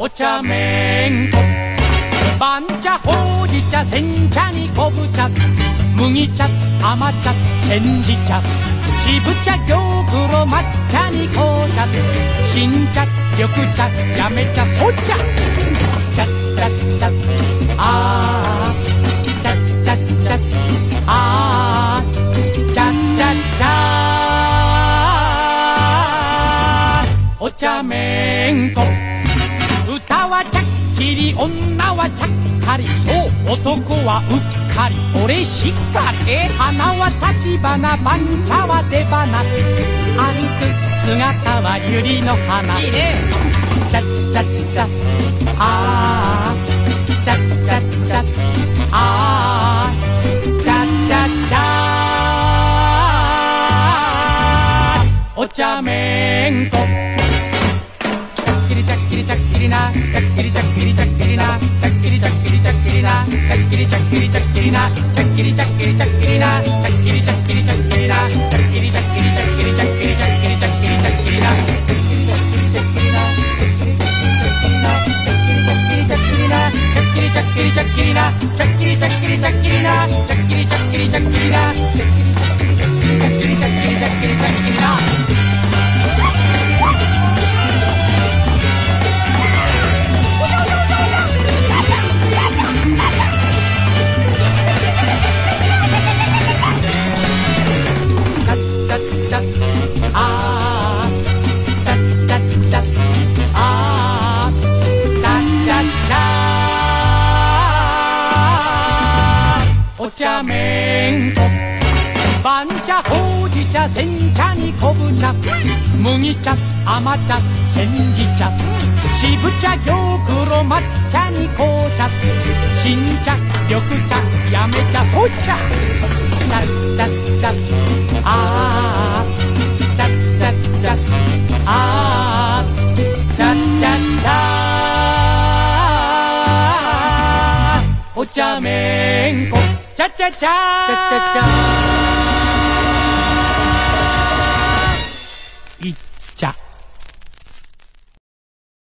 お茶めんこ。番茶ほうじ茶煎茶に昆布茶。麦茶甘茶煎じ茶。渋茶玉露抹茶に紅茶。新茶緑茶やめ茶そ茶チャッチャッチャッあーチャッチャッチャッあーチャッチャッチャーお茶めんこきり女はちゃっかりそう男はうっかり俺しっかり花は立花番茶は出花。歩く姿は百合の花。いいね。チャッチャッチャあー。チャッチャッチャあー。チャッチャッチャお茶めんこちゃっきりちゃっきりちゃっきりなちゃっきりちゃっきりちゃっきりなちゃっきりちゃっきりちお茶めんこ番茶ほうじ茶煎茶に昆布茶麦茶甘茶煎じ茶渋茶玉露抹茶に紅茶新茶緑茶やめ茶そ茶チャッチャッチャッあーチャッチャッチャッあーチャッチャッチャーお茶めんこチャッチャッ